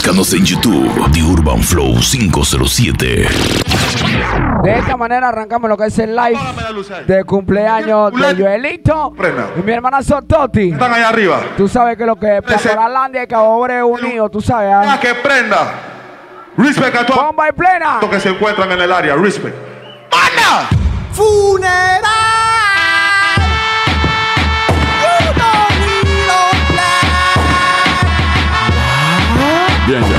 Búscanos en YouTube, The Urban Flow 507. De esta manera arrancamos lo que es el live de cumpleaños de Joelito y mi hermana Sototi. Están allá arriba. Tú sabes que lo que es Pastoralanda y Cabo unido, tú sabes. ¿ah? que prenda. Respect a todos Bomba y plena. los que se encuentran en el área. Respect. ¡Ana! Funeral. Bien, ya.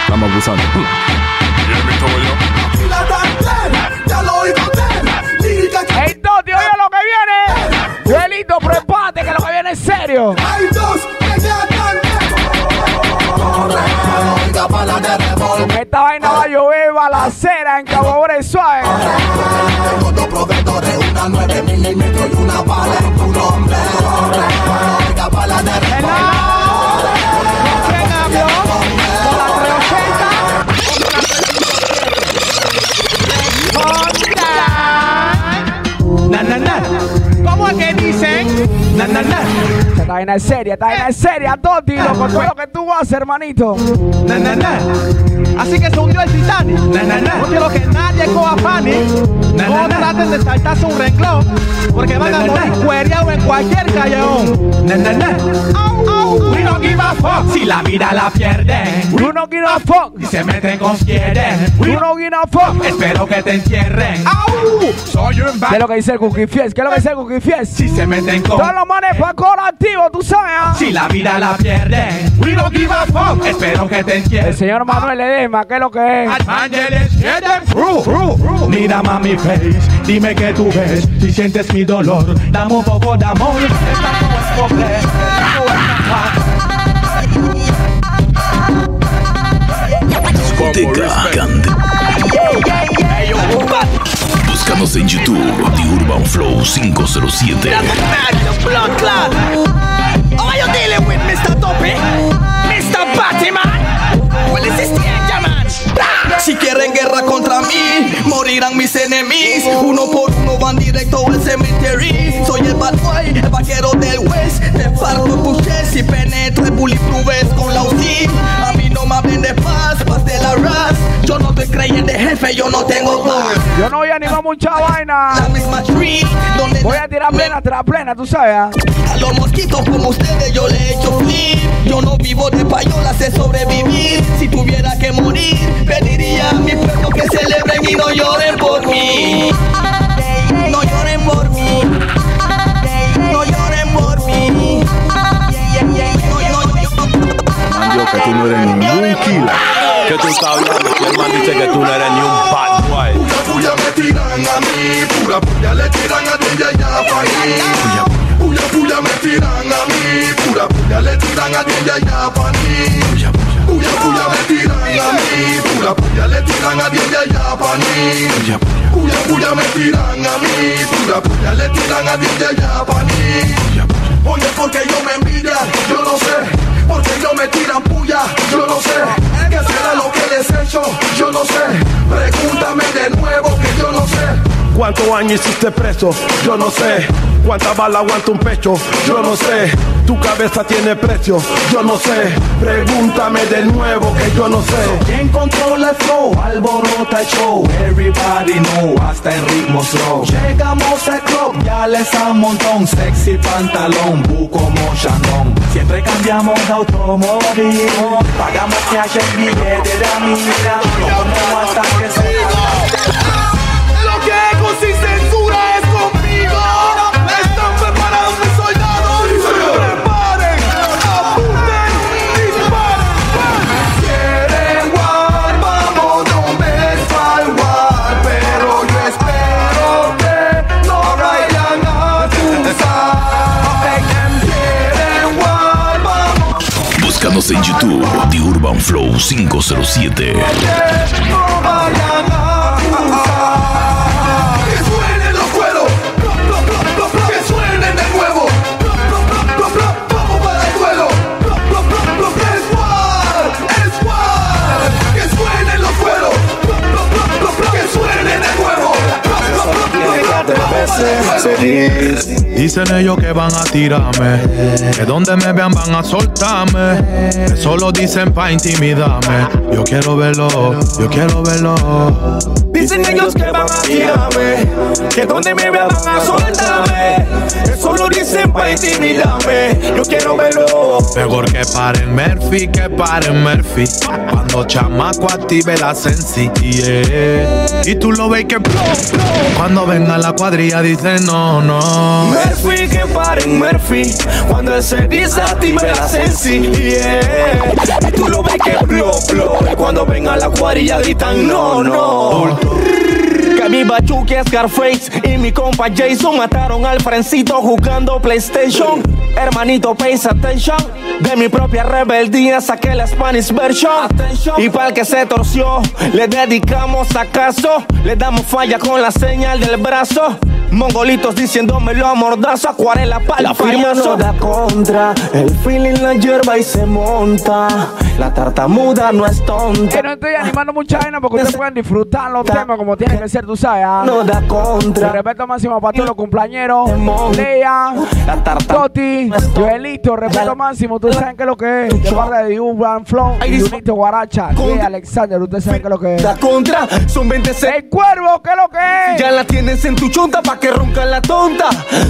Estamos abusando. Y tarde, ya lo oye lo que viene. Joelito, prepárate que lo que viene es serio. hay dos que ya esta vaina va a llover balacera en Cabo suave. Tengo dos proveedores, una 9 milímetros y una bala en tu nombre. Oiga, pala de Na, na, na. ¿Cómo es que dicen? Na, na, na. Esta vaina es seria, esta vaina es seria, Toti, loco, todo lo que tú haces, hermanito. Na, na, na. Así que se hundió el Titanic. Na, na, na. No quiero que nadie coja panic. Na, no traten de saltarse un renglón. Porque van a morir cuereados en cualquier callejón. Na, na, na. Au, au. Don't give a fuck si la vida la pierden. You no give a fuck. Si se meten con quieren. You no give a fuck. Espero que te entierren. ¡Au! Soy un ¿Qué es lo que dice el Cookie Fies? ¿Qué es lo que dice el Cookie Fies? Si se meten con Todos los manes pa' activo, tú sabes. ¿ah? Si la vida la pierden, we don't give a fuck. Espero que te El entiendas. señor Manuel Edema, ¿qué es lo que es? Ángeles, get them through. Mira mami face, dime que tú ves. Si sientes mi dolor, dame un poco de amor. Esta no es pobre, esta no es Discoteca Cante. Búscanos en YouTube, The Urban Flow 507. blood clot. How are you dealing with Mr. Mr. Batman? Well, this is danger, man. Si quieren guerra contra mí, morirán mis enemigos. Uno por uno van directo al cementerio. Soy el bad boy, el vaquero del West. Te parto tu chest y penetro el vest con la UCI. A mí no me hablen de paz, paz de la ras. Yo no te creyendo de jefe, yo no tengo paz. Yo no voy a animar mucha La vaina. misma tree, donde Voy a tirar plena tras plena, tú sabes. ¿ah? A los mosquitos como ustedes yo le echo flip Yo no vivo de payola, sé sobrevivir Si tuviera que morir, pediría a mi pueblo que celebren y no lloren por mí No lloren por mí yo, que tú no eres ningún killer. Que tú estás hablando, que el man dice que tú no eres ni un bad boy. Pura puya me tiran a mí. Pura puya le tiran a ti y allá pa' mí. Puya puya me tiran a mí. Pura puya le tiran a ti y allá pa' mí. Puya puya me tiran a mí. Pura puya le tiran a ti y allá pa' mí. Puya puya me tiran a mí. Pura puya le tiran a ti y allá pa' mí. Oye, porque yo me envidian, yo no sé. Porque yo me tiran puya, yo no sé. ¿Qué será lo que les he hecho? Yo no sé. Pregúntame de nuevo que yo no sé. ¿Cuántos años hiciste preso? Yo no sé. ¿Cuánta bala aguanta un pecho? Yo no sé. Tu cabeza tiene precio? Yo no sé. Pregúntame de nuevo que yo no sé. ¿Quién controla el flow? Alborota el show. Everybody know, hasta el ritmo slow. Llegamos al club, ya les da un montón. Sexy pantalón, buco como Shandong. Siempre cambiamos de automóvil. Pagamos que haya el billete de amiga. No hasta que se YouTube, The Urban Flow 507. que no Que. Que Que. Que Dicen ellos que van a tirarme, que donde me vean van a soltarme. Eso lo dicen pa' intimidarme. Yo quiero verlo, yo quiero verlo. Dicen ellos que van a tirarme, que donde me vean van a soltarme. Eso lo dicen pa' intimidarme. Yo quiero verlo. Mejor que paren Murphy, que paren Murphy. Cuando chamaco active la sensi, yeah. Y tú lo ves que Cuando venga la cuadrilla dicen no, no. Murphy, que paren Murphy. Cuando se dice active la sensi, yeah. Y tú lo ves que blow. Y cuando venga la cuadrilla gritan no, no. Mi Bachuque Scarface y mi compa Jason mataron al Frencito jugando PlayStation. Hermanito, pay attention. De mi propia rebeldía saqué la Spanish version. Y para el que se torció, le dedicamos acaso. Le damos falla con la señal del brazo. Mongolitos diciéndomelo a mordazo, acuarela para La firma no da contra, el feeling la hierba y se monta. La tartamuda no es tonta. Que no estoy animando mucha vaina porque ustedes pueden disfrutar los temas como tienen que ser, tú sabes. ¿ah? No da contra. Respeto máximo para todos los cumpleañeros. Lea, Toti, Joelito, respeto máximo. Ustedes saben qué es lo que es. De parte de Urban Flow, Junito Guaracha, Lea Alexander. Ustedes saben qué es lo que es. Da contra, son 26. El cuervo, ¿qué es lo que es? Ya la tienes en tu chonta pa' que ronca la tonta.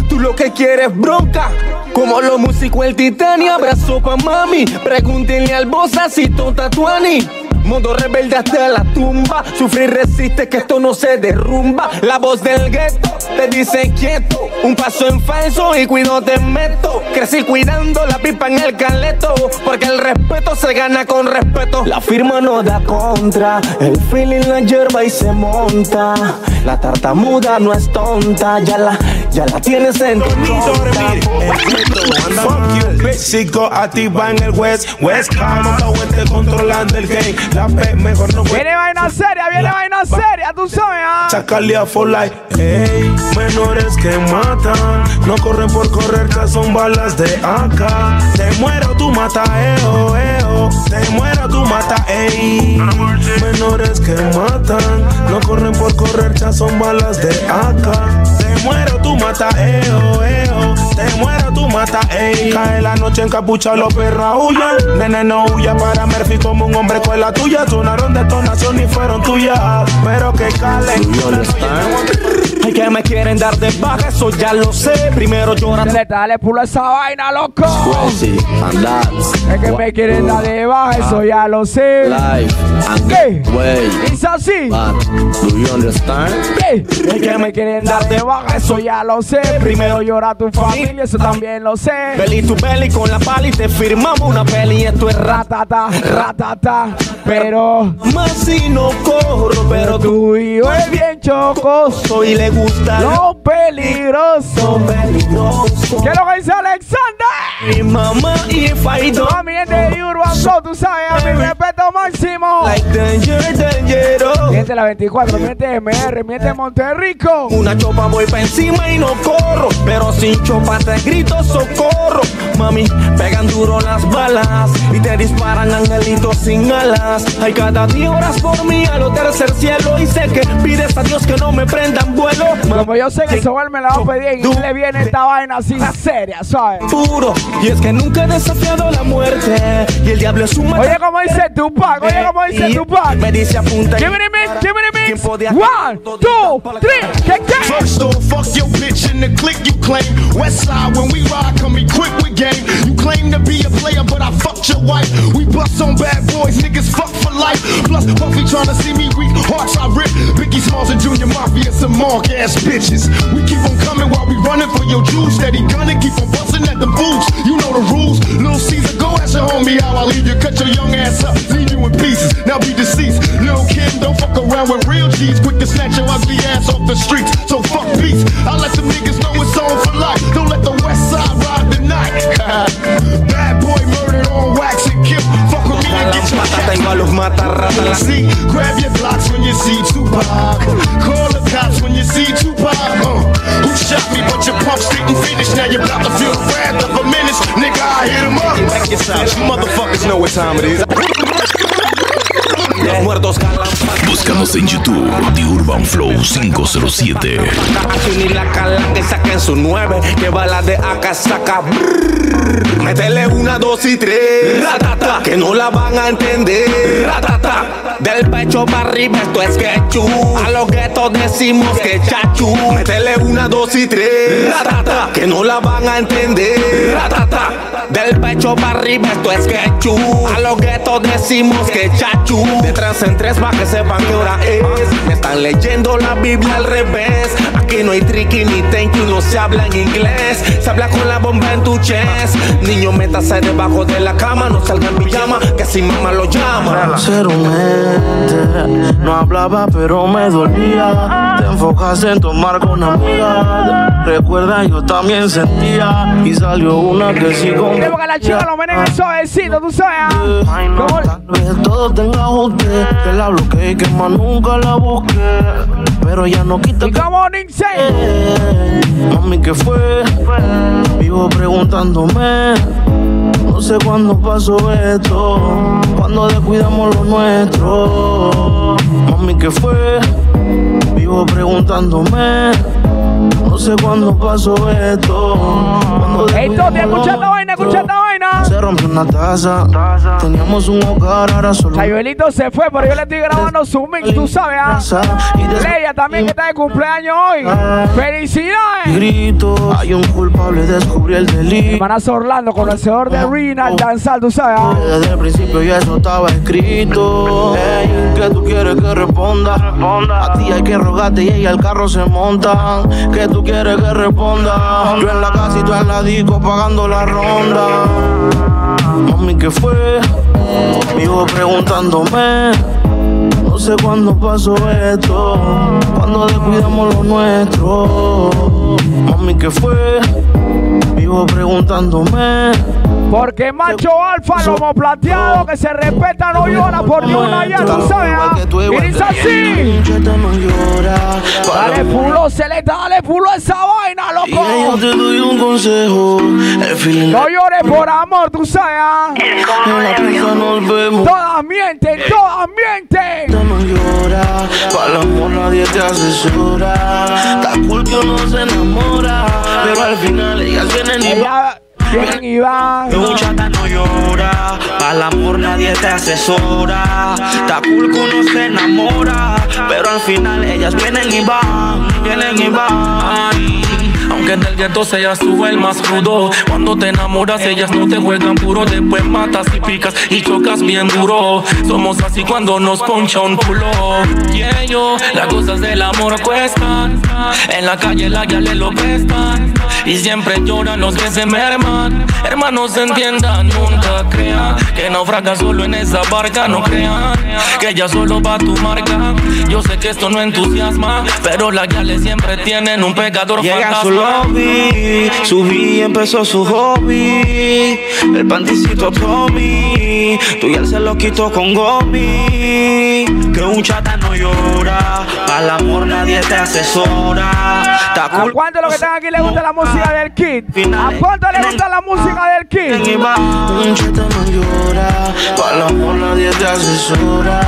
Tú lo que quieres bronca. Como los músicos el titanio, abrazo pa' mami. Pregúntenle al bossa si tonta tuani. Mundo rebelde hasta la tumba. Sufrir resiste que esto no se derrumba. La voz del gueto te dice quieto. Un paso en falso y cuido te meto. Crecí cuidando la pipa en el caleto. Porque el respeto se gana con respeto. La firma no da contra. El feeling la hierba y se monta. La tartamuda no es tonta. Ya la, ya la tienes en tu Fuck you, bitch. Sigo activa en el West. West controlando el game. La P mejor no Viene vaina seria, viene vaina seria, tú sabes, ¿ah? Sacalia for life. Ey, menores que matan. No corren por correr, que son balas de acá. Te muero, tú mata, eo, eo. Te muero, tú mata, ey. Menores que matan. No corren por correr, ya son balas de acá. Te muero, tú mata, eo, eo. Te muero, tú mata, ey. Cae la noche en capucha, los perros huyan. Nene, no huya para Murphy como un hombre con la tuya. Sonaron detonación y fueron tuyas. Pero que calen. Ay, que me quieren dar de baja, eso ya lo sé. Primero lloran. Dale, dale, pulo esa vaina, loco. Es que me quieren dar de baja, eso ya lo sé. ¿Qué? ¿Es así? Do you understand? Es que me quieren dar de baja, eso ya lo sé. Primero llora tu familia, eso también lo sé. Belly to belly con la pali te firmamos una peli. Esto es ratata, ratata. Pero más si no corro, pero tú tú y yo es bien chocoso. y le gusta Lo peligroso. peligroso. ¿Qué es lo que dice Alexander? Mi mamá y Faido. A mi gente de Urban Flow, tú sabes, a mi respeto máximo. Like danger, danger. Miente la 24, miente MR, miente Monterrico. Una chopa voy pa' encima y no corro. Pero sin chopa te grito socorro. Mami, pegan duro las balas y te disparan angelitos sin alas. Hay cada día horas por mí a lo tercer cielo. Y sé que pides a Dios que no me prendan vuelo. Como yo sé que Sobal me la va a pedir y le viene esta vaina así seria, ¿sabes? Puro. Y es que nunca he desafiado la muerte. Y el diablo es un Oye, como dice Tupac, oye, como dice Tupac. Me dice apunta. Give me the mix, give me the mix. One, two, three, ¿qué qué? First off, fuck your bitch in the click you claim. West side, when we ride, come equipped with game. You claim to be a player, but I fucked your wife. We bust on bad boys, niggas fuck for life. Plus, Puffy tryna see me weak, hearts I rip. Biggie Smalls and Junior Mafia, some mark ass bitches. We keep on coming while we running for your juice. Steady gunning, keep on busting at the boots. You know the rules. Little Caesar, go ask your homie how I leave you. Cut your young ass up, leave you in pieces. Now be deceased. Lil' Kim, don't fuck around with real G's. Quick to snatch your ugly ass off the streets. So fuck peace. I let them niggas know it's on for life. Don't let the west side ride the night. Bad boy murdered on wax and kill. Fuck with me and get your Mata, tengo a los mata rata See, grab your blocks when you see Tupac. Me, but your pumps didn't finish. Now you're about to feel the wrath of a menace. Nigga, I hit him up. You motherfuckers know what time it is. Los muertos calan. Búscanos en YouTube, The Urban Flow 507. Aquí ni la cala que saquen su nueve, que bala de acá saca. brrr. Métele una, dos y tres, ratata, que no la van a entender. Ratata, del pecho para arriba esto es quechú. A los guetos decimos que chachu. Métele una, dos y tres, que no la van a entender. Del pecho para arriba esto es quechú. A los guetos decimos que chachu. De en tres para que sepan qué hora es. Me están leyendo la Biblia al revés. Aquí no hay tricky ni thank you, no se habla en inglés. Se habla con la bomba en tu chest. Niño, métase debajo de la cama, no salga en pijama, que si mamá lo llama. Ser no hablaba pero me dolía. Te enfocaste en tomar con amiga. Recuerda, yo también sentía. Y salió una que sí con. Queremos que la chica lo meneen suavecito, tú sabes. ¿Cómo? Tal vez todo tenga ajuste. Que la bloqueé y que más nunca la busqué. Pero ya no quita. ¿Y Nixie? Mami, ¿qué fue? Vivo preguntándome. No sé cuándo pasó esto. Cuando descuidamos lo nuestro. Mami, ¿qué fue? Vivo preguntándome. No sé cuándo pasó esto. Toti, escucha esta vaina, escucha esta vaina. Se rompió una taza. Teníamos un hogar, ahora solo. Chayuelito se fue, pero yo le estoy grabando su mix, tú sabes, ¿ah? Leia también que está de cumpleaños hoy. ¡Felicidades! Grito, hay un culpable, descubrí el delito. Hermanazo Orlando, conocedor de Rina, al danzar, tú sabes, ¿ah? Desde el principio ya eso estaba escrito. Ey, que tú quieres que responda? A ti hay que rogarte y ella al carro se monta. Que tú quieres que responda? Yo en la casa y tú en la disco pagando la ronda. Mami, ¿qué fue? Vivo preguntándome. No sé cuándo pasó esto. Cuando descuidamos lo nuestro. Mami, ¿qué fue? Vivo preguntándome. Porque macho alfa, lomo plateado, que se respeta, no llora por ni una, ya tú sabes, ¿ah? Y dice así. Dale fulo, Celeta, dale fulo a esa vaina, Y yo loco. te doy un consejo. No llores por amor, tú sabes, ¿ah? Todas mienten, todas mienten. no llora, para el amor nadie te asesora. Está cool que uno se enamora, pero al final ellas vienen y Vienen y van. Muchacha no llora, el amor nadie te asesora. Que uno se enamora, pero al final ellas vienen y van, vienen y van. Aunque del gueto seas tú el más crudo Cuando te enamoras ellas no te juegan puro. Después matas y picas y chocas bien duro. Somos así cuando nos poncha un culo. Y ello, las cosas del amor cuestan. En la calle la ya le lo prestan. Y siempre lloran los que se merman. Hermanos entiendan, nunca crean Que naufraga solo en esa barca No crean que ella solo va a tu marca. Yo sé que esto no entusiasma Pero las gales siempre tienen un pecador Llega a fantasma lobby, subí y empezó su hobby. El panticito Tommy, tú y él se lo quitó con Gomi. Que un chata no llora, al amor nadie te asesora. ¿A cuánto lo que están aquí le gusta la música del Kid? ¿A cuánto le gusta la música del Kid? Un chata no llora, al amor nadie te asesora.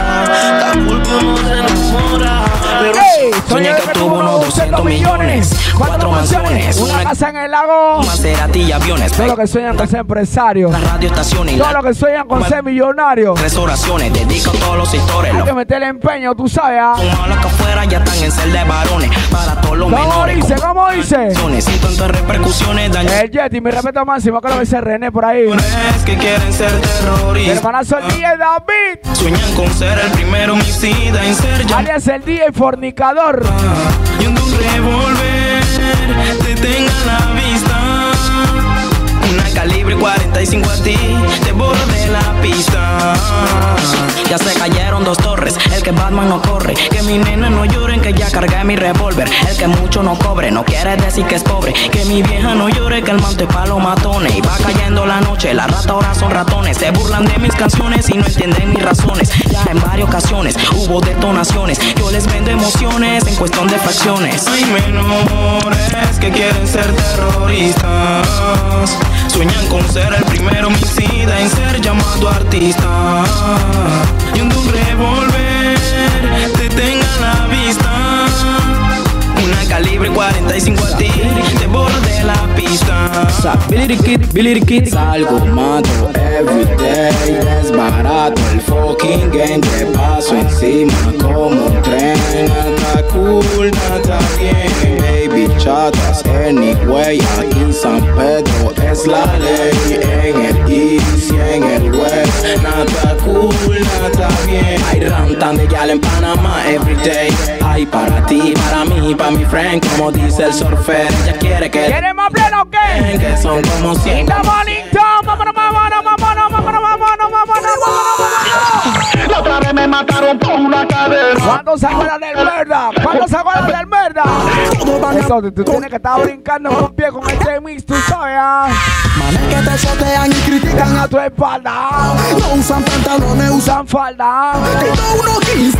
Cool que uno se enamora, Soñé que tuvo unos 200 millones, cuatro mansiones, una casa en el lago. Maserati y aviones, Todos los que sueñan con ser empresarios. las radioestaciones los las que sueñan con ser millonarios. restauraciones. Dedico a todos los sectores. Hay Los que meterle empeño, tú sabes. ¿ah? malos que afuera ya están en celda de varones. Para todos los ¿Cómo menores. dice? ¿Cómo dice? Sin tantas repercusiones, daño. El Yeti, mi respeto máximo. Que lo dice René por ahí. es que quieren ser terroristas. hermanazo el DJ David. Sueñan con ser el primero homicida en ser llamado. Alias el DJ fornicador. Y un revólver te tenga la vista. Calibre 45 a ti, te borde la pista. Ya se cayeron dos torres, el que Batman no corre. Que mi nena no lloren, que ya cargué mi revólver. El que mucho no cobre, no quiere decir que es pobre. Que mi vieja no llore, que el manto es pa' los matones. Y va cayendo la noche, la rata ahora son ratones. Se burlan de mis canciones y no entienden mis razones. Ya en varias ocasiones hubo detonaciones. Yo les vendo emociones en cuestión de fracciones. Hay menores que quieren ser terroristas ser el primer homicida en ser llamado artista. Y un duro revolver te tenga la vista. Una calibre 45 a ti, te borro de la pista. Billy Kid, Billy Kid, salgo mato every day. Es barato el fucking game, te paso encima como un tren. Nada cool, nada bien. Baby chatas, anyway. Aquí San Pedro es la ley. En el East y en el West. Nada cool, nada bien. Hay rantan de gal en Panamá everyday. Hay para ti, para mí, para mi friend. Como dice el surfer, ella quiere que. ¿Quieres más pleno o qué? Que son como siempre. Bonito, me mataron por una cadera. ¿Cuándo se acuerdan del merda? ¿Cuándo se acuerdan del merda? Entonces tú tienes que estar brincando con pie con este mix, tú sabes, ah. Manes que te chotean y critican a tu espalda. No usan pantalones, usan falda. Tito 1.15.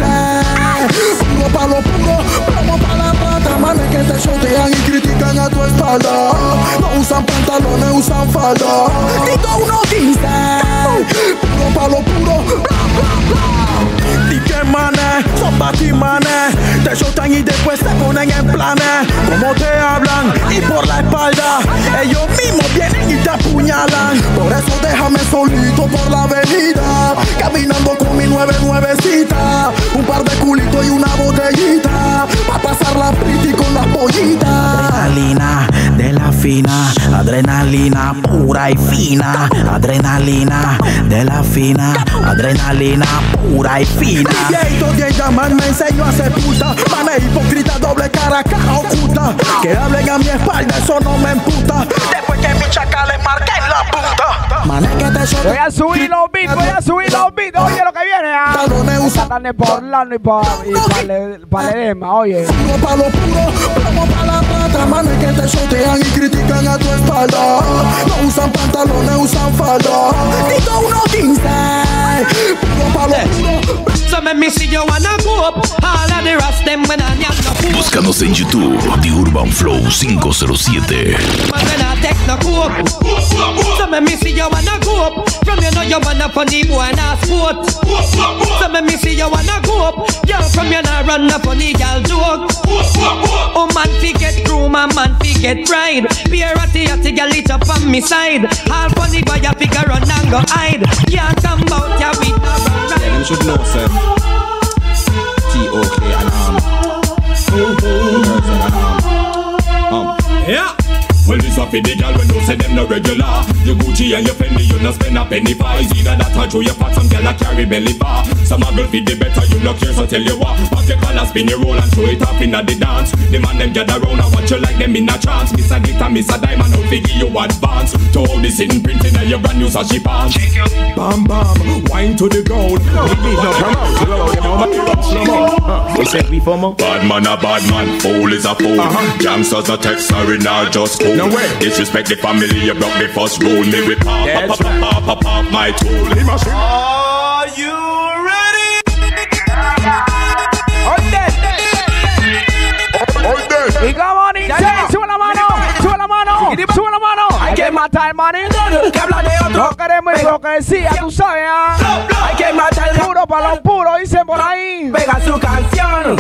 Puro pa' lo puro, plomo pa' la rata. Manes que te chotean y critican a tu espalda. No usan pantalones, usan falda. Tito 1.15. Puro pa' lo puro, bla, bla, bla. ¿Y qué manes? Son batimanes. Te chotean y después se ponen en planes. Como te hablan y por la espalda. Ellos mismos vienen y te apuñalan. Por eso déjame solito por la avenida. Caminando con mi nueve nuevecita. Un par de culitos y una botellita. Pa' pasar la pretty con las pollitas. Adrenalina de la fina, adrenalina pura y fina, adrenalina de la fina, adrenalina pura y fina. Tony Yaman me enseñó a ser puta. Mane hipócrita, doble cara, cara oculta. Que hablen a mi espalda, eso no me emputa. Después que mi chacales marquen la punta. Voy a subir los beats, voy a subir los beats. Oye lo que viene, ah. Por Orlando y por y pa' Ledesma, oye. Puro pa' lo puro, plomo pa' la pata. Manes que te chotean y critican a tu espalda. No usan pantalones, usan falda. Tito 1.15. Puro pa' lo puro. So me me see you wanna go up. All of the rest them when I no. Búscanos en YouTube, The Urban Flow 507. Man when I take no cope. So me me see you wanna go up. From you know you wanna funny boy and sport. So me me see you wanna go up. Girl from you know run a funny girl joke. Oh man fi get groom and man fi get bride. Be a ratty ratty girl it up on me side. All funny boy you figure run and go hide. Can't come out ya with no run right. Them should know, sir. T-O-K and um. Girls and um. Um. Yeah. Well, this a for the gal when you say them no regular. Your Gucci and your Fendi, you no spend a penny for. It's either that or throw your pot, some gal a carry belly bar. Some a girl feed the better, you no care, so tell you what. Pop your collar, spin your roll and throw it up inna the dance. The man them gather round and watch you like them in a trance. Miss a glitter, miss a diamond, out figure you advance. To all this in printing and your brand new sashi pants. Bam bam, wine to the ground. We said we former. Bad man a bad man, fool is a fool. Gangsters a text, sorry now just cool. No way. Disrespect the family, you broke the first rule. Me with pop, pop, pop, pop, pop, pop, my tool. Are you ready? Y come on in, sube la mano, sube la mano, sube la mano. Hay que matar el manín. Que habla de otro. No queremos hipocresía, tú sabes, ah. Hay que matar el Puro para los puros, dicen por ahí. Pega su canción.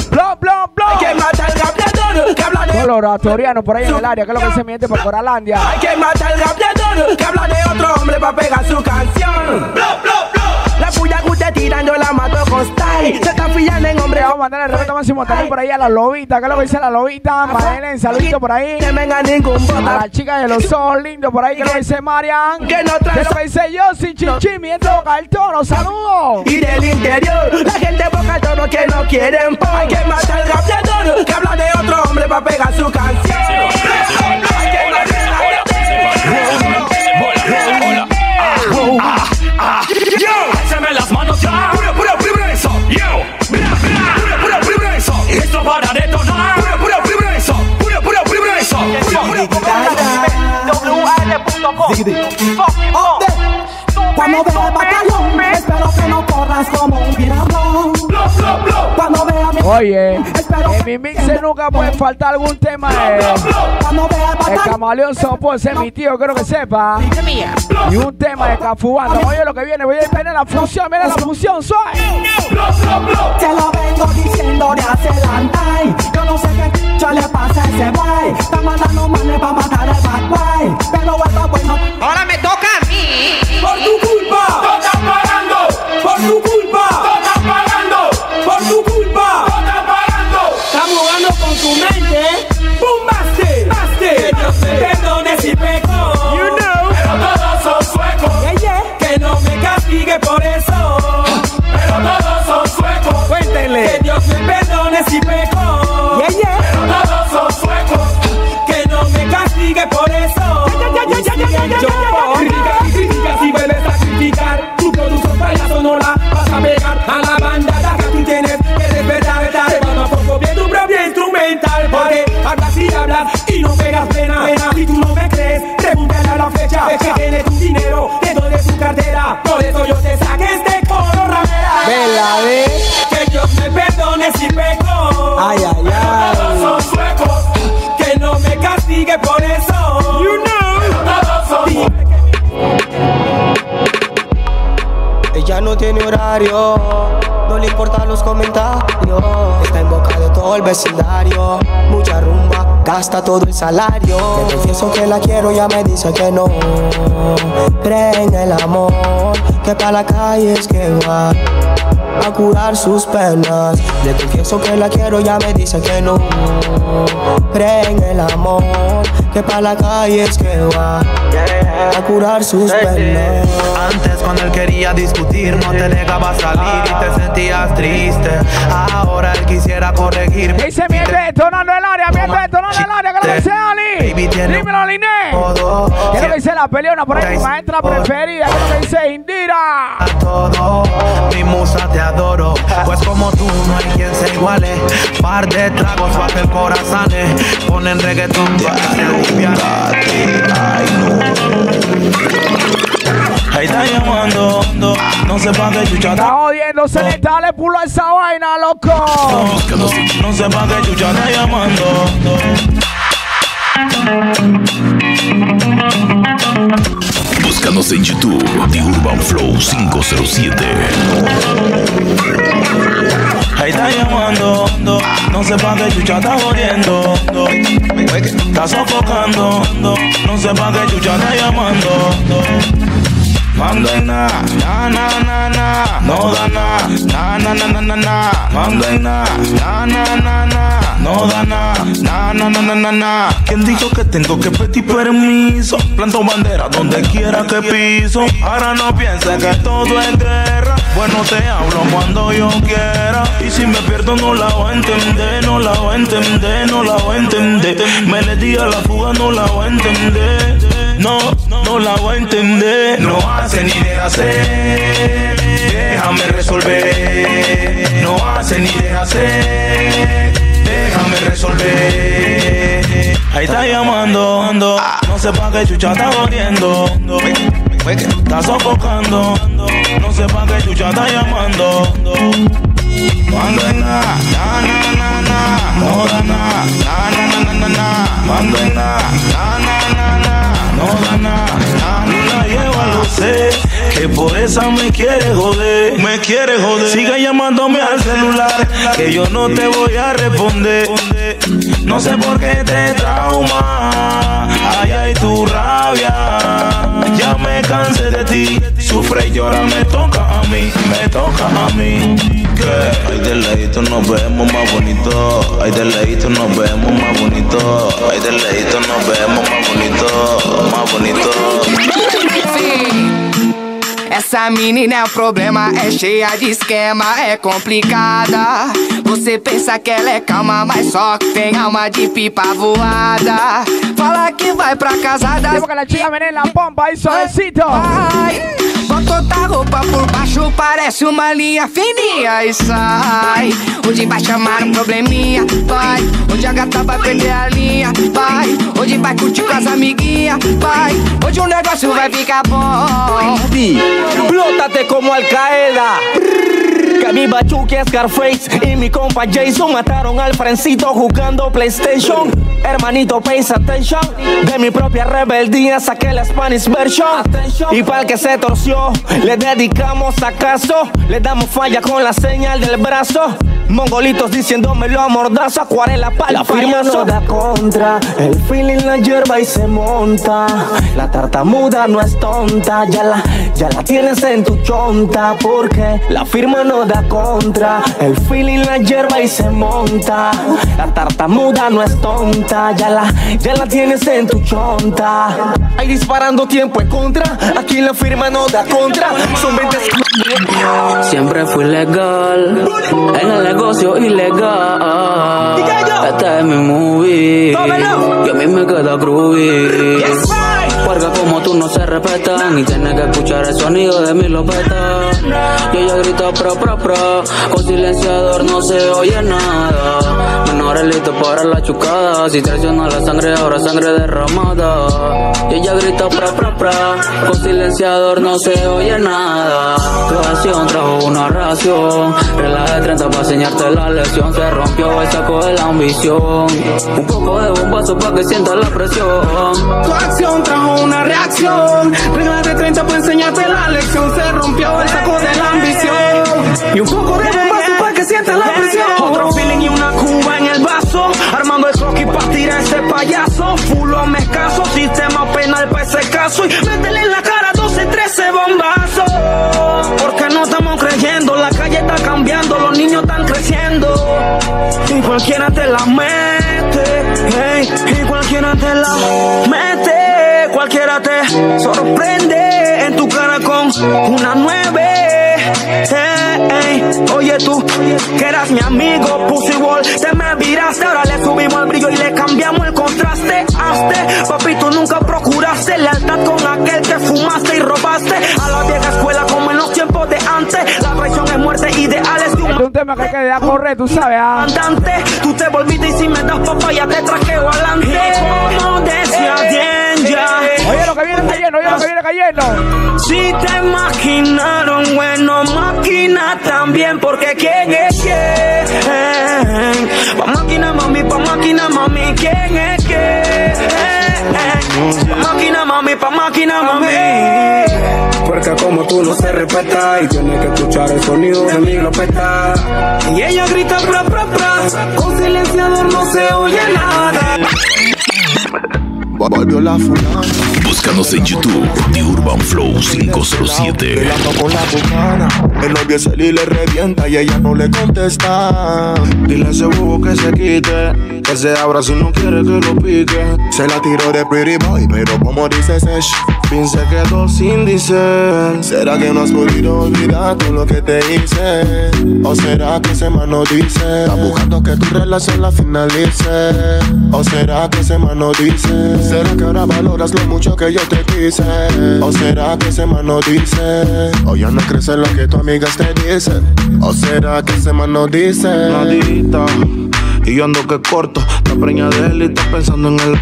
Hay que matar el rapeador. Que habla de oratorianos por ahí en el área, que es lo que se miente por Coralandia. Hay que matar el rapeador. Que habla de otro hombre para pegar su canción. Blo, blo, blo. La puya que usted tirando la mato con style. Se están pillando en hombre. Vamos a mandar el reto máximo también por ahí a la lobita, que es lo que dice la lobita. Madeleine, saludito por ahí. Que venga ningún A bota. la chica de los ojos lindos por ahí, que es lo que dice Marian. Que no trae es lo que dice Yossi, Chichi, entra boca el tono, saludos. Y del interior, la gente boca todo que no quieren pon. Hay que matar el rapeador. Que habla de otro hombre para pegar su canción. Hay que matar el Yo, échame las Oye, es mi mix nunca puede faltar algún tema de el camaleón Sopo, ese es mi tío, quiero que sepa. Y un tema de Cafubanda. Oye lo que viene, voy a ir la fusión, mira la fusión, suave. Te lo vengo diciendo de hace. Yo no sé qué ya le pasa a ese boy. Está mandando manes para matar el bad. Pero está bueno. Ahora me toca a mí. Por tu no le importan los comentarios. Está en boca de todo el vecindario. Mucha rumba, gasta todo el salario. Le confieso que la quiero, ya me dice que no. Cree el amor, que para la calle es que va a curar sus penas. Le confieso que la quiero, ya me dice que no. Cree en el amor, que para la calle es que va a curar sus penas. Antes cuando él quería discutir no te dejaba salir y te sentías triste. Ahora él quisiera corregirme. Dice miente detonando el área, miente detonando el área, que lo sea Ali. Baby, tiene Dímelo, Liné. todo. ¿Qué es lo que dice la peleona por ahí? Mi maestra preferida. ¿Qué es lo que dice musa te adoro, pues como tú no hay quien se iguale. Par de tragos para que el corazón ponen reggaetón para que se aliviane. Ahí está llamando, no sé pa' qué chucha Está jodiendo, se le dale pulo a esa vaina, loco. No sé pa' qué chucha está llamando. Búscanos en YouTube, The Urban Flow 507. Ahí está llamando, no sé pa' qué chucha está jodiendo. Está sofocando, no sé pa' qué chucha está llamando. Mando en na, na na na na, no da na na na na na na, mando en na, na na na na, no da na, na na na na na na. ¿Quién dijo que tengo que pedir permiso? Planto bandera donde quiera que piso. Ahora no pienses que todo es guerra. Bueno, te hablo cuando yo quiera. Y si me pierdo, no la voy a entender, no la voy a entender, no la voy a entender. Me le di a la fuga, no la voy a entender. No, no la voy a entender. No hace ni de hacer. Déjame resolver. No hace ni de hacer. Ahí está llamando, ando. no sé pa' qué chucha está jodiendo. Está sofocando, no sé pa' qué chucha está llamando. Mando en na, na na na no da na, na na na na mando en na, no da na, na no la llevo a lo sé, que por esa me quiere joder, me quiere joder. Siga llamándome al celular, que yo no te voy a responder. No sé por qué te trauma, ay ay tu rabia. Ya me cansé de ti, sufre y llora, me toca a mí, me toca a mí. Ay de lejito nos vemos más bonito, ay de lejito nos vemos más bonito, ay de lejito nos vemos más bonito, más bonito. Essa menina é o problema, é cheia de esquema, é complicada. Você pensa que ela é calma, mas só que tem alma de pipa voada. Fala que vai pra casa das. Tengo que la chica viene en la outra roupa por baixo, parece uma linha fininha e sai. Onde vai chamar um probleminha, vai. Onde a gata vai perder a linha, vai. Onde vai curtir com as amiguinhas, vai. Onde o negócio vai ficar bom. Explótate como Al Mi Bachuque Scarface y mi compa Jason mataron al Frencito jugando PlayStation. Hermanito, pay attention. De mi propia rebeldía saqué la Spanish version. Y para el que se torció, le dedicamos acaso. Le damos falla con la señal del brazo. Mongolitos diciéndomelo a mordazo, acuarela para La firma no da contra, el feeling la hierba y se monta. La tartamuda no es tonta, ya la, ya la tienes en tu chonta. Porque la firma no da contra, el feeling la hierba y se monta. La tartamuda no es tonta, ya la, ya la tienes en tu chonta. Ahí disparando tiempo en contra, aquí la firma no da contra. Son 20 Siempre fui legal en el negocio ilegal. Esta es mi movie. Y a mí me queda groovy. Porque como tú no se respetan y tienes que escuchar el sonido de mi lopeta. Y ella grita pro pro pro, con silenciador no se oye nada. Menores listos para la chucada, si traiciona la sangre ahora sangre derramada. Y ella grita pro pro pro, con silenciador no se oye nada. Tu acción trajo una ración, regla de 30 para enseñarte la lección. Se rompió el saco de la ambición, un poco de bombazo para que sientas la presión. Tu acción trajo una reacción. Regla de 30 para enseñarte la lección. Se rompió el saco de la ambición. Y un poco de bombazo para que sientas la presión. Otro feeling y una cuba en el vaso. Armando el croquis para tirar ese payaso. Fulo me escaso, sistema penal para ese caso. Y métele en la cara 12, 13 bombazos. Porque no estamos creyendo, la calle está cambiando, los niños están creciendo. Y cualquiera te la mete, hey, y cualquiera te la mete, cualquiera te sorprende en tu cara con una nueve. Oye tú, que eras mi amigo, Pussy Wall, te me viraste, ahora le subimos el brillo y le cambiamos el contraste. Hazte, papi, tú nunca procuraste lealtad con aquel que fumaste y robaste a la vieja escuela como en los tiempos de antes. La traición es muerte, ideales de un es un tema que hay que dejar correr, tú sabes, ah. Tú te volviste y si me das papaya te traqueo adelante. Como decía Danger. Oye lo que viene cayendo, oye lo que viene cayendo. Si te imaginaron, bueno, máquina también, porque quién es quién. Pa' máquina, mami, pa' máquina, mami, quién es quién. Pa' máquina, mami, pa' máquina, mami. Porque como tú no se respeta y tienes que escuchar el sonido de mi glopeta. Y ella grita pra pra pra, con silenciador no se oye nada. Volvió la fulana. Búscanos en YouTube, The Urban Flow 507. Bailando con la bucana. El novio se le revienta y ella no le contesta. Dile a ese bobo que se quite, que se si no quiere que lo pique. Se la tiró de pretty boy, pero como dice Sesh, Fin se quedó sin dice. ¿Será que no has podido olvidar todo lo que te hice? ¿O será que ese man no dice? Está buscando que tu relación la finalice. ¿O será que ese man no dice? ¿Será que ahora valoras lo mucho que yo te quise? ¿O será que ese man no dice? ¿O ya no crees lo que tus amigas te dicen? ¿O será que ese man no dice? Nadita, y yo ando que corto. La preña de él y está pensando en él.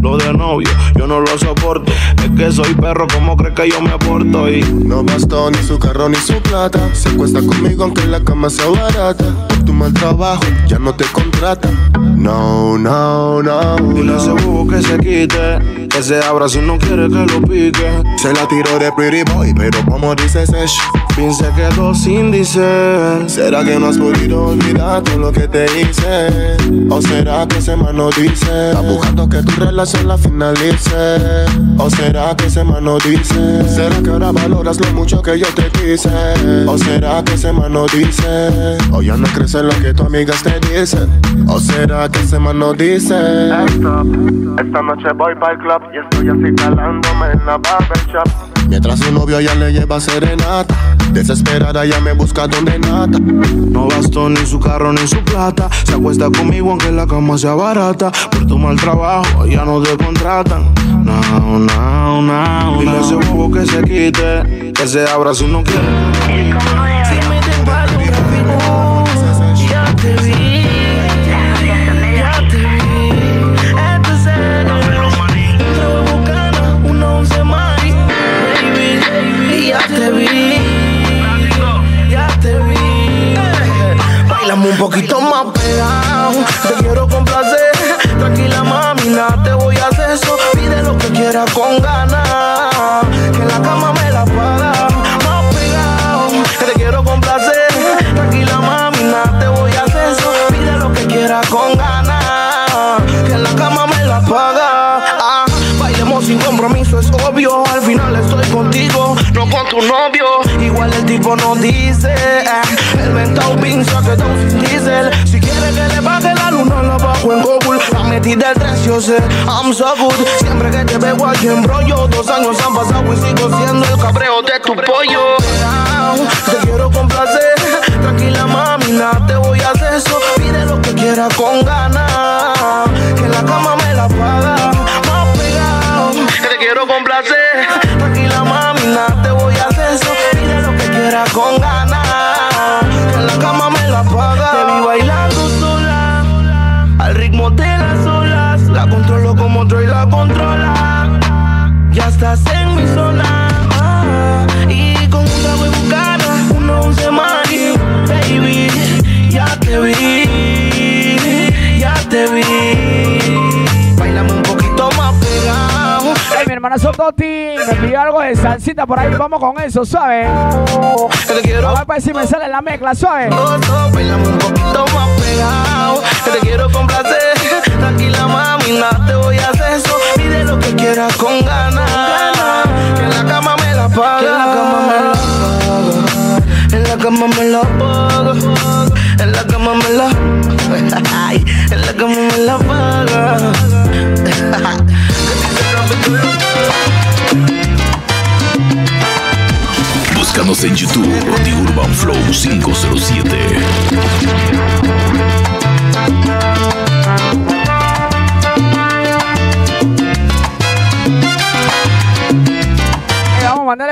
Lo de novio, yo no lo soporto. Es que soy perro, ¿cómo crees que yo me porto? Y No bastó ni su carro ni su plata. Se acuesta conmigo aunque la cama sea barata. Por tu mal trabajo ya no te contrata. No, no, no. dile a ese bobo que se quite, que se abra si no quiere que lo pique. Se la tiró de pretty boy, pero como dice Sesh, Fin se quedó sin dice. ¿Será que no has podido olvidar todo lo que te hice? ¿O será que ese man no dice? Está buscando que tu relación la finalice. ¿O será que ese man no dice? ¿Será que ahora valoras lo mucho que yo te quise? ¿O será que ese man no dice? ¿O ya no crees lo que tus amigas te dicen? ¿O será que ese man no dice? Esta noche voy para club y estoy así calándome en la barbershop. Mientras su novio ya le lleva serenata Desesperada ya me busca donde nata No bastó ni su carro ni su plata. Se acuesta conmigo aunque la cama sea barata. Por tu mal trabajo, ya no te contratan. No, no, no. Dile a ese bobo que se quite, que se abra si no quiere. Del 3, yo sé, I'm so good. Siempre que te veo aquí en brollo. Dos años han pasado y sigo siendo el cabreo de tu pollo. Te quiero complacer. Tranquila, mami, nada te voy a hacer eso. Pide lo que quieras con ganas. Que la cama me la paga. Más pegado. Te quiero complacer. Tranquila, mami, nada te voy a hacer eso. Pide lo que quieras con ganas. Como otro y la controla. Ya estás en mi zona. ah, y con un trago y bucana, uno once mani, baby, ya te vi, ya te vi. Bailame un poquito más pegado. Hey, mi hermana Sototi me pidió algo de salsita por ahí. Vamos con eso, ¿sabes? Vamos a ver si me sale la mezcla, ¿sabes? Bailame un poquito más pegado. Que te quiero complacer. Tranquila, mami, nada te lo que quieras con ganas. Que en la cama me la paga. En la cama me la paga. En la cama me la Ay, En la cama me la paga. Búscanos en YouTube, The Urban Flow 507.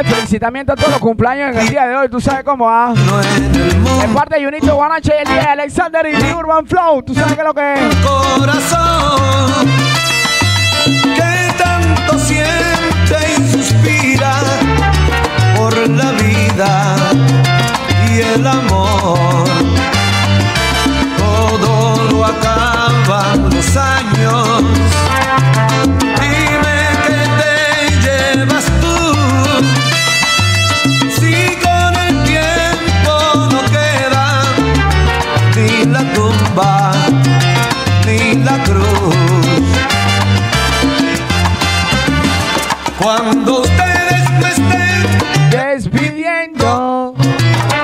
Felicitamiento a todos los cumpleaños en el día de hoy. Tú sabes cómo va. En parte de Junito Guanache y el día de Alexander y The Urban Flow. Tú sabes qué es lo que es. corazón que tanto siente y suspira por la vida y el amor. Todo lo acaban los años. Cruz. Cuando ustedes me estén despidiendo,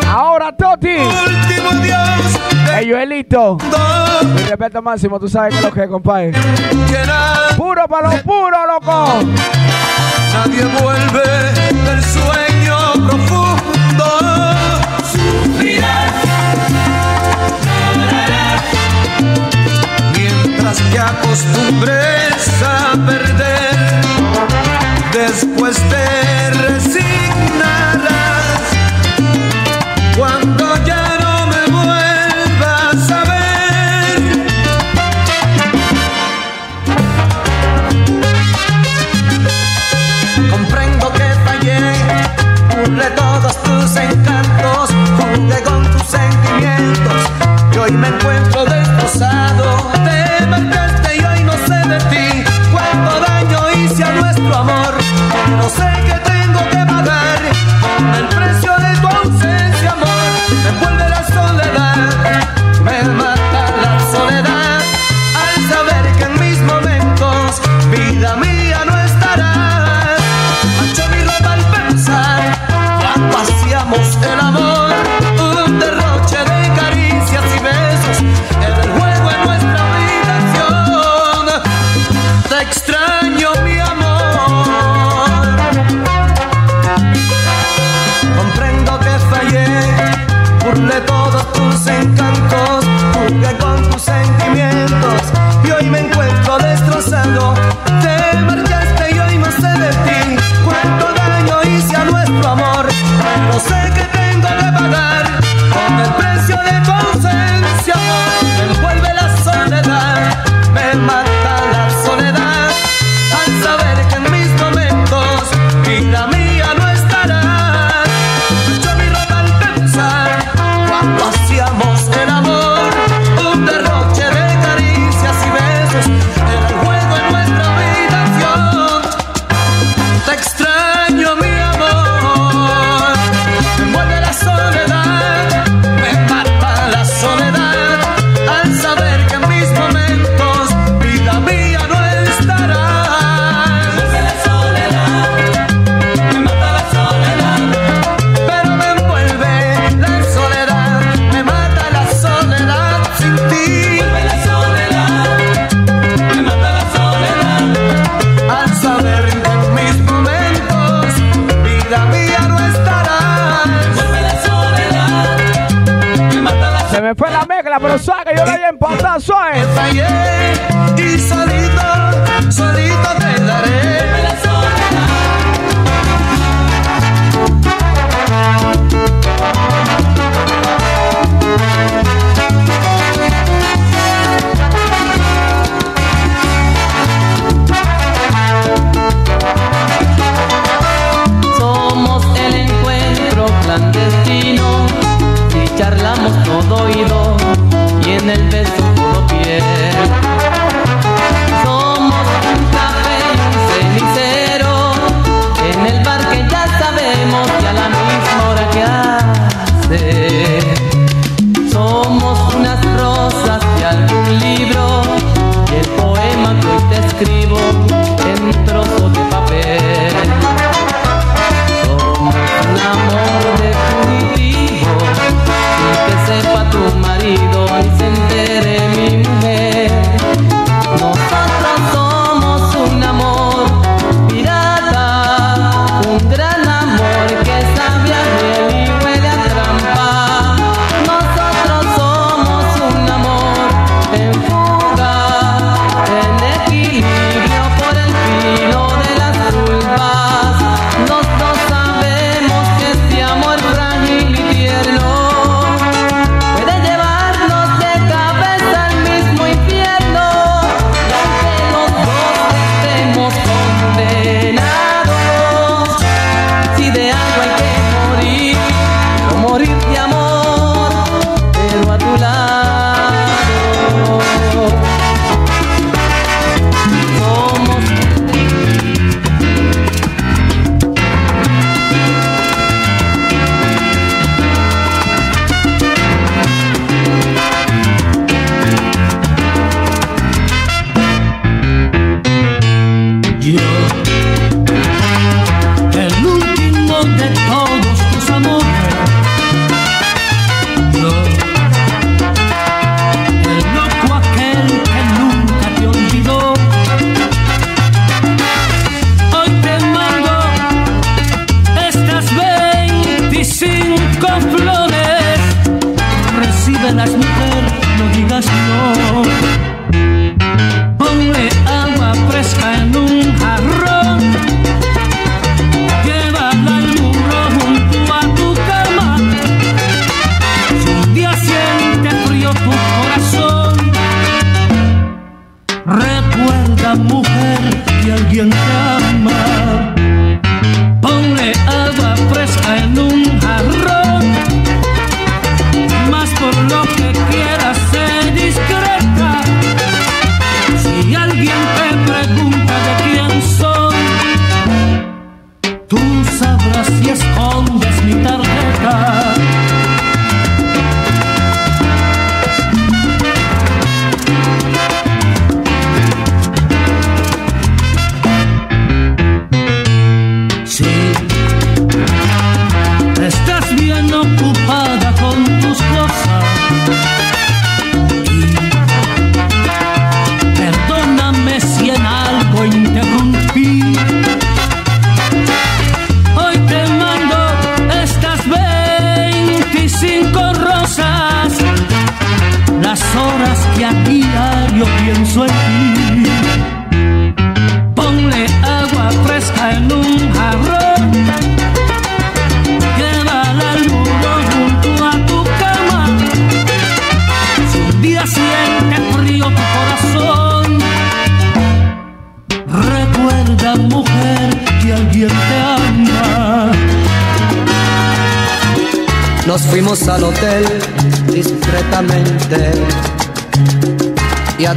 ahora Toti, último adiós, hey, Joelito, mi respeto máximo, tú sabes qué es lo que es, compadre. Puro para los puros, loco. nadie vuelve del sueño profundo. Te acostumbres a perder. Después te resignarás cuando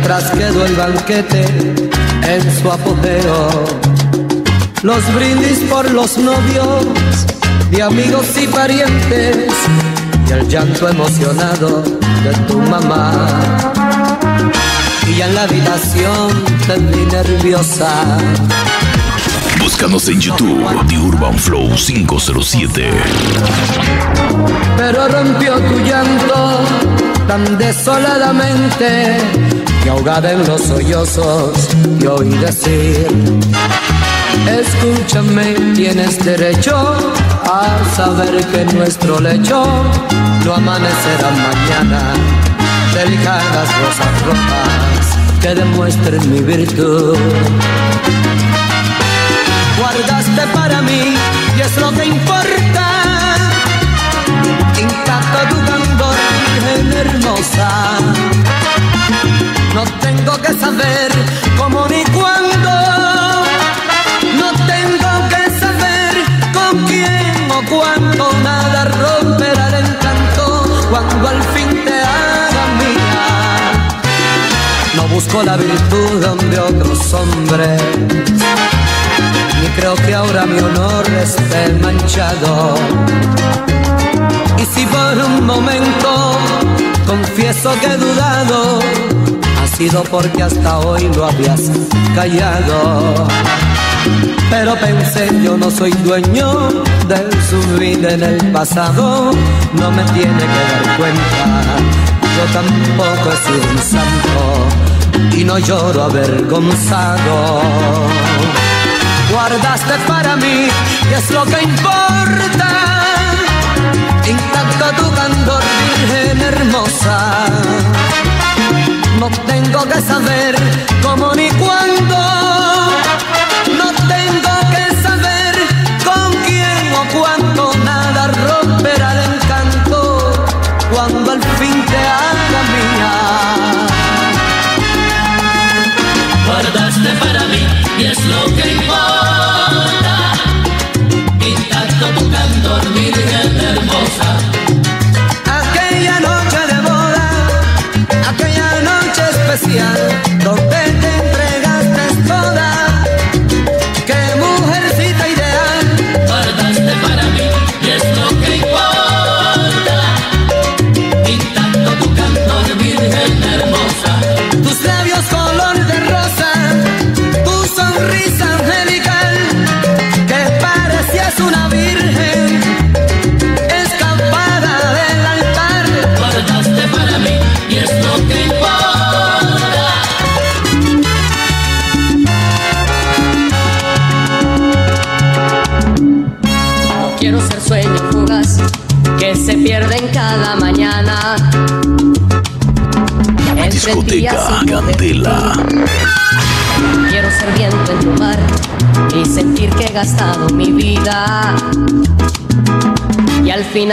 mientras quedó el banquete en su apogeo. Los brindis por los novios, de amigos y parientes, y el llanto emocionado de tu mamá. Y ya en la habitación te vi nerviosa. Búscanos en YouTube, The Urban Flow 507. Pero rompió tu llanto tan desoladamente me en los sollozos y oí decir, escúchame, tienes derecho a saber que nuestro lecho no amanecerá mañana. Delicadas rosas rojas que demuestren mi virtud. La virtud donde otros hombres. Ni creo que ahora mi honor esté manchado. Y si por un momento confieso que he dudado, ha sido porque hasta hoy lo habías callado. Pero pensé, yo no soy dueño de su vida en el pasado, no me tiene que dar cuenta. Yo tampoco he sido un santo y no lloro avergonzado. Guardaste para mí y es lo que importa. Intacto tu candor, virgen hermosa. No tengo que saber cómo ni cuándo. No tengo yeah.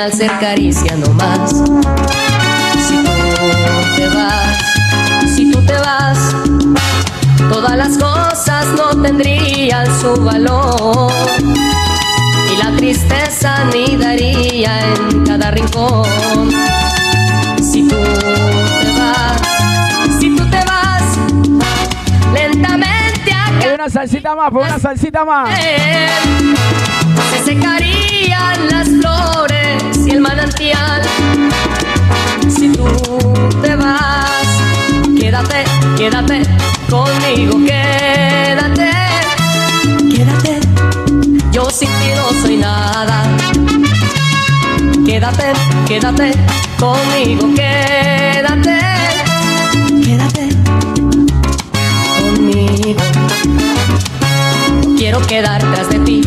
Al ser caricia no más. Si tú te vas, si tú te vas, todas las cosas no tendrían su valor. Y la tristeza anidaría en cada rincón. Si tú te vas, si tú te vas, lentamente Hay una salsita más, una salsita más. se secarían las flores y el manantial. Si tú te vas, quédate, quédate conmigo, quédate, quédate. Yo sin ti no soy nada. Quédate, quédate conmigo, quédate, quédate conmigo. Quiero quedar tras de ti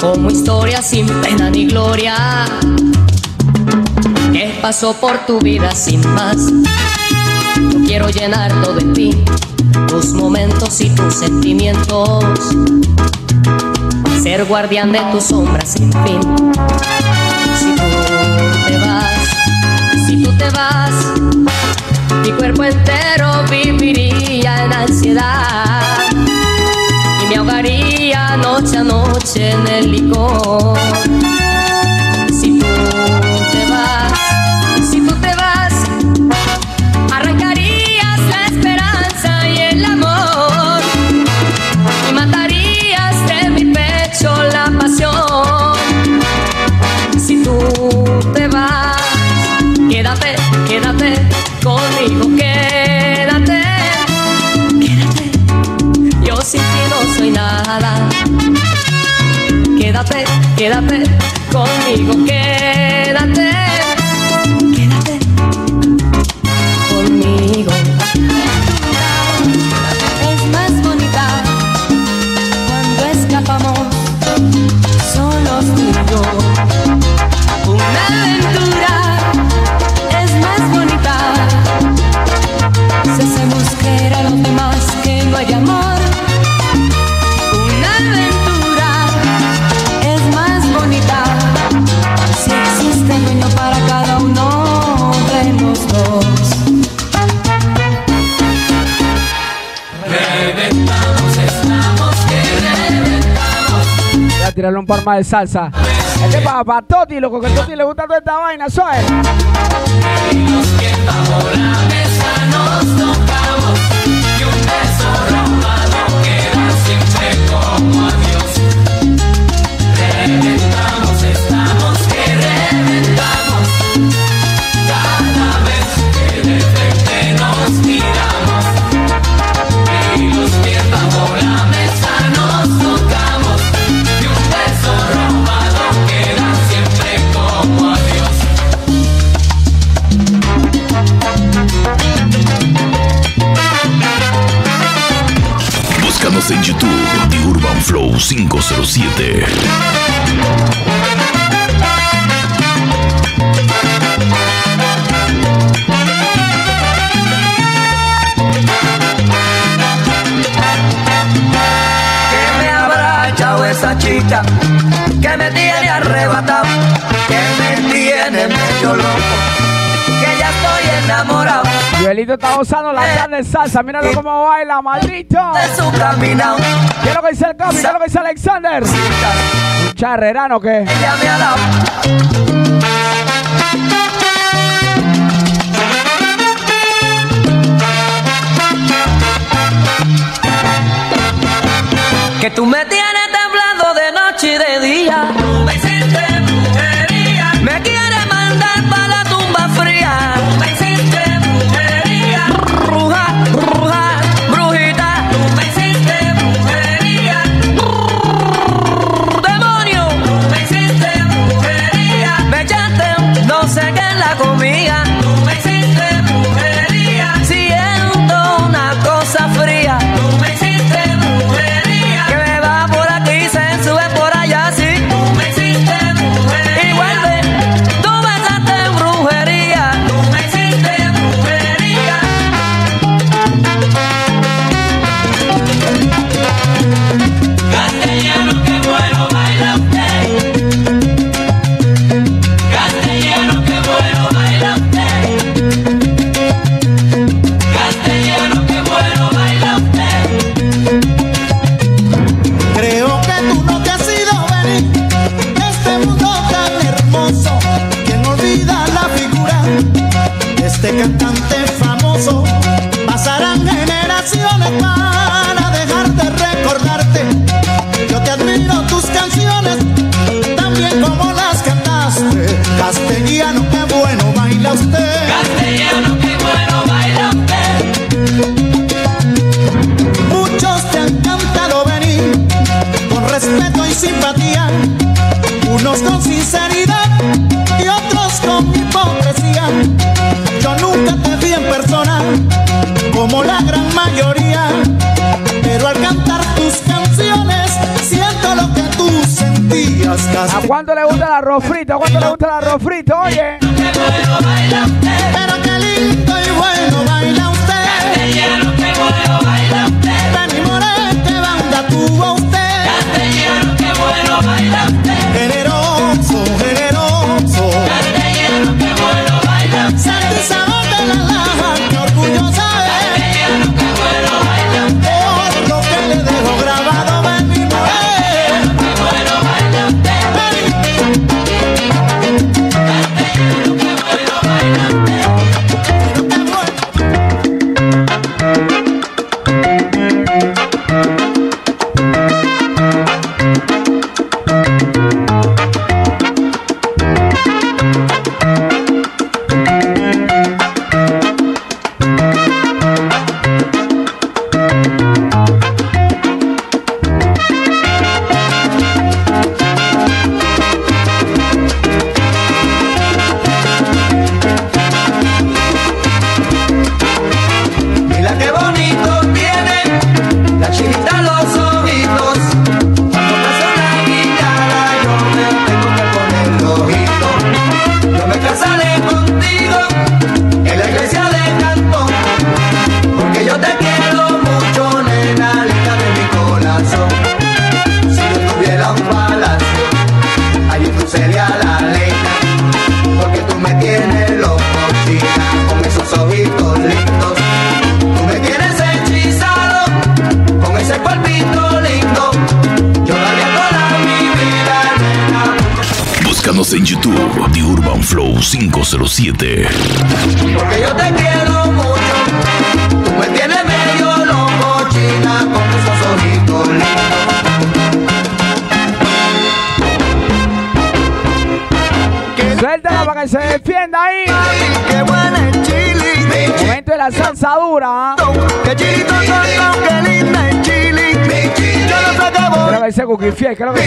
como historia sin pena ni gloria pasó por tu vida sin más. Yo quiero llenarlo de ti, tus momentos y tus sentimientos, ser guardián de tus sombras sin fin. Si tú te vas, si tú te vas, mi cuerpo entero viviría en ansiedad y me ahogaría noche a noche en el licor. Quédate, en forma de salsa. Este es para, para Toti, loco, que a Toti le gusta toda esta vaina, soy. Maldito está usando la grande salsa. Míralo cómo baila, maldito. ¿Qué es lo que dice el copy? ¿Qué lo que dice Alexander? ¿Un charrerano qué? Que tú me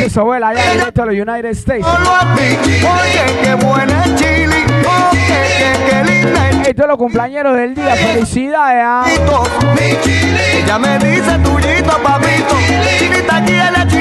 Hizo vuela allá directo a los United States. Oye, qué buena es chili. Es Estos los cumpleaños del día, felicidades. ¿ah? Ella me dice tuyito, papito. Chinita, aquí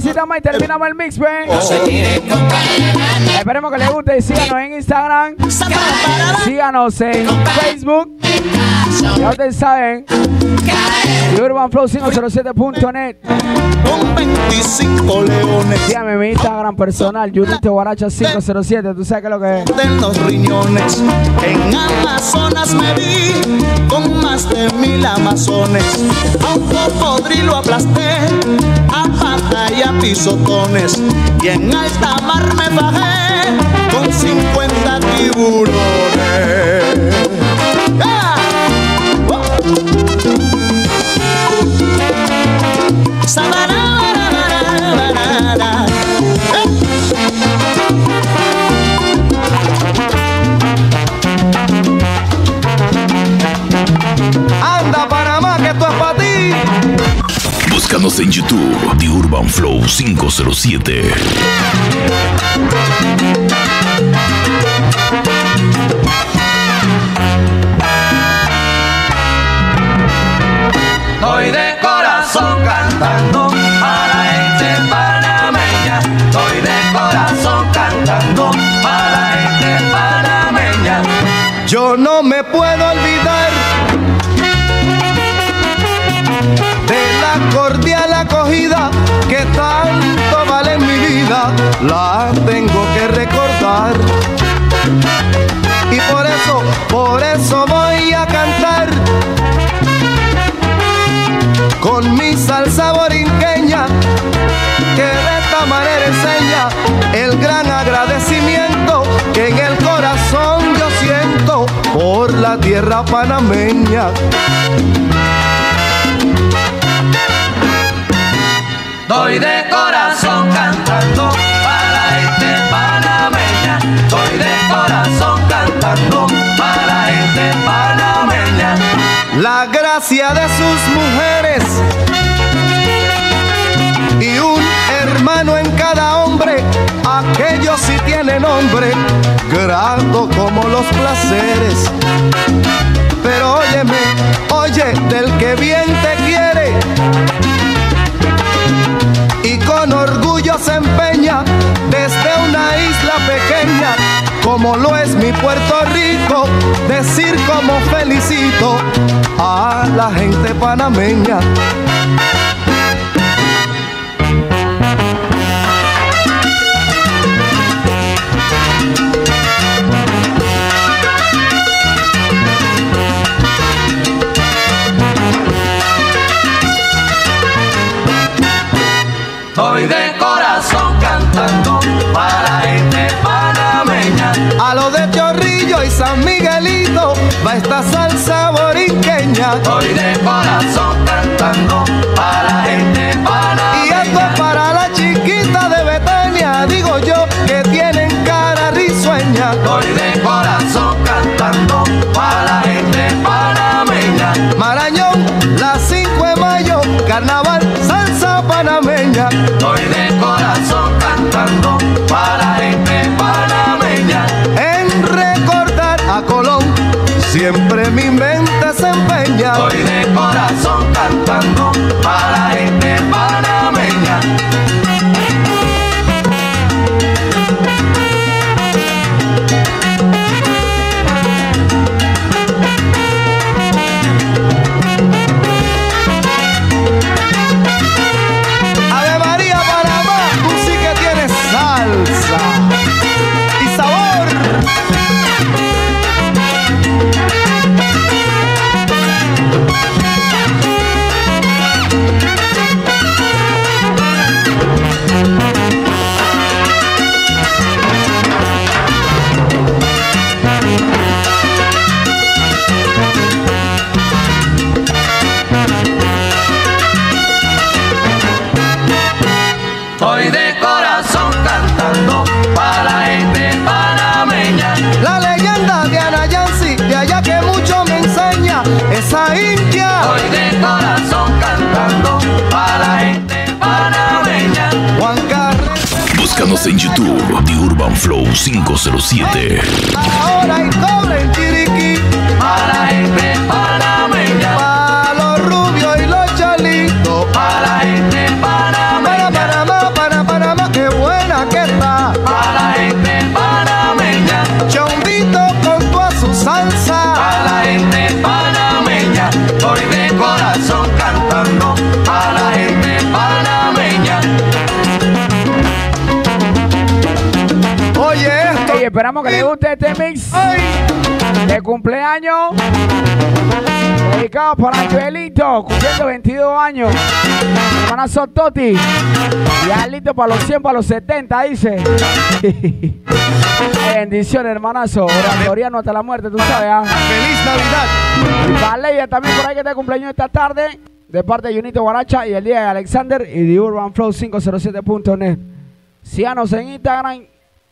salsita más y terminamos el mix, ven. Esperemos que les guste. Síganos en Instagram. Síganos en Facebook. Ya ustedes saben. Y UrbanFlow507.net. con 25 leones. Síganme mi Instagram personal, Junito Guaracha 507. Tú sabes qué es lo que es. de los riñones. En Amazonas me vi con más de mil amazones. A un cocodrilo aplasté, y pisotones. Y en alta mar me bajé con 50 tiburones. ¡Ah! ¡Oh! En YouTube, The Urban Flow 507. Estoy de corazón cantando para gente panameña. Estoy de corazón cantando para gente panameña. Yo no me puedo olvidar de la que tanto vale en mi vida. La tengo que recordar. Y por eso, por eso voy a cantar con mi salsa borinqueña que de esta manera enseña el gran agradecimiento que en el corazón yo siento por la tierra panameña. Doy de corazón cantando para este panameña. Doy de corazón cantando para gente panameña. La gracia de sus mujeres y un hermano en cada hombre. Aquellos sí tienen nombre, grato como los placeres. Pero óyeme, oye, del que bien te quiere y con orgullo se empeña desde una isla pequeña como lo es mi Puerto Rico, decir como felicito a la gente panameña. Y San Miguelito va esta salsa borinqueña. Estoy de corazón cantando para la gente Y esto es panameña. para la chiquita de Betania, digo yo, que tienen cara risueña. Estoy de corazón cantando para la gente panameña. Marañón, la 5 de mayo, carnaval, salsa panameña. Estoy de corazón cantando para siempre mi mente se empeña. Estoy de corazón cantando para la gente panameña. Para Joelito, cumpliendo 22 años. Hermana Sototi. Ya listo para los 100, para los 70, dice. Bendiciones, hermanazo. Oratoriano hasta la muerte, tú sabes. ¿ah? Feliz Navidad. Y Valeria también por ahí que está de cumpleaños esta tarde. De parte de Junito Guaracha y el día de Alexander y de Urban Flow 507.net. Síganos en Instagram,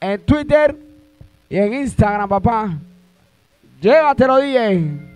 en Twitter y en Instagram, papá. Llévatelo, DJ.